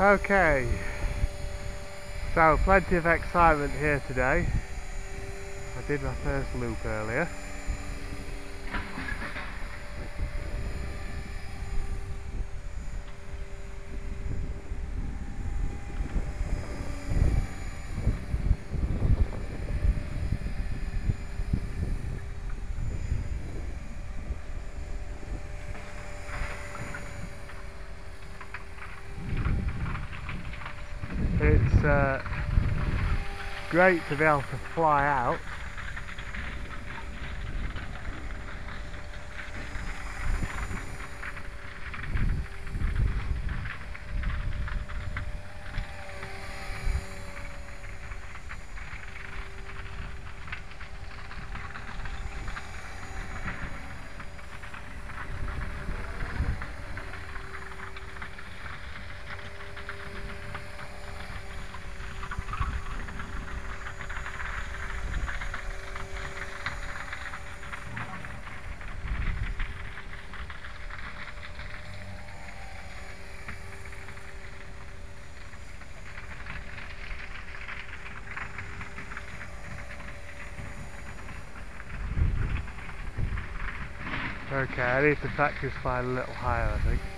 Okay, so plenty of excitement here today. I did my first loop earlier. It's uh, great to be able to fly out. Okay, I need to flying a little higher I think.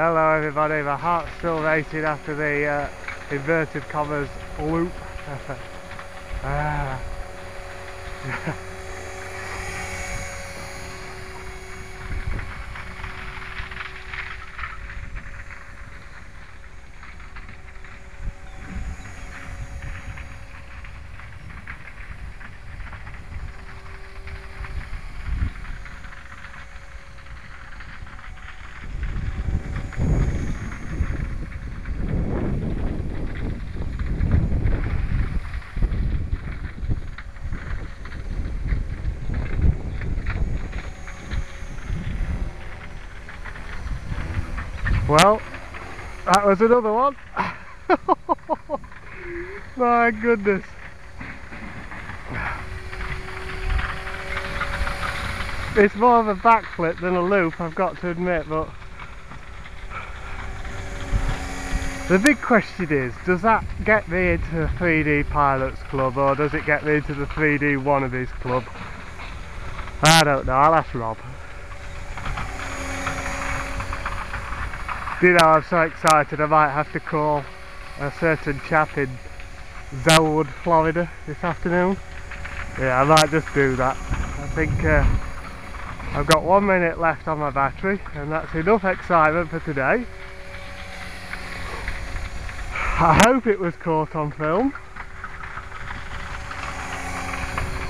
Hello everybody, my heart's still racing after the uh, inverted commas loop. ah. Well, that was another one. My goodness. It's more of a backflip than a loop, I've got to admit, but the big question is, does that get me into the 3D Pilots Club or does it get me into the 3D Wannabes Club? I don't know, I'll ask Rob. You know, I'm so excited I might have to call a certain chap in Zellwood, Florida this afternoon. Yeah, I might just do that. I think uh, I've got one minute left on my battery and that's enough excitement for today. I hope it was caught on film.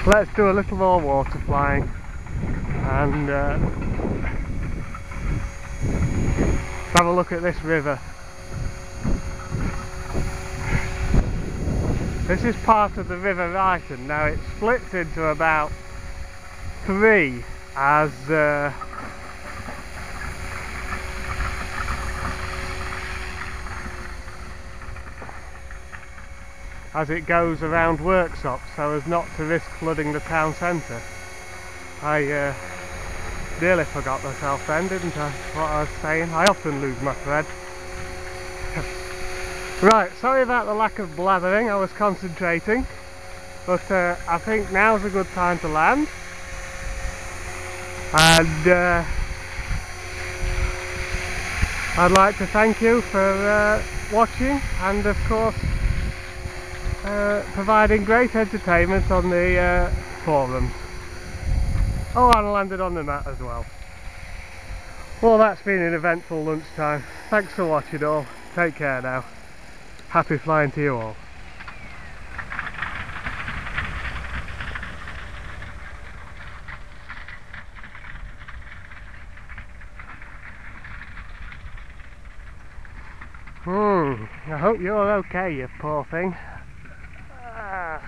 Let's do a little more water flying and uh, have a look at this river. This is part of the River Ryton. Now it splits into about three as uh, as it goes around Worksop so as not to risk flooding the town centre. I uh, nearly forgot myself then, didn't I? What I was saying. I often lose my thread. right, sorry about the lack of blathering, I was concentrating. But uh, I think now's a good time to land. And uh, I'd like to thank you for uh, watching and of course uh, providing great entertainment on the uh, forums. Oh, and I landed on the mat as well. Well, that's been an eventful lunchtime. Thanks for watching all. Take care now. Happy flying to you all. Hmm, I hope you're okay, you poor thing. Ah.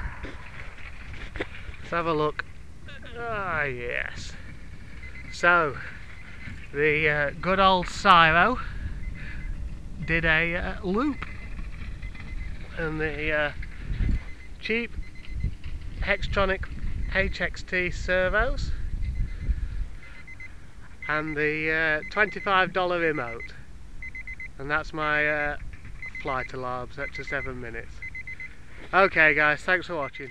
Let's have a look. Ah, yes. So, the uh, good old Syro did a uh, loop and the uh, cheap Hextronik HXT servos and the uh, $25 remote and that's my uh, flight alarm set to 7 minutes. Okay guys, thanks for watching.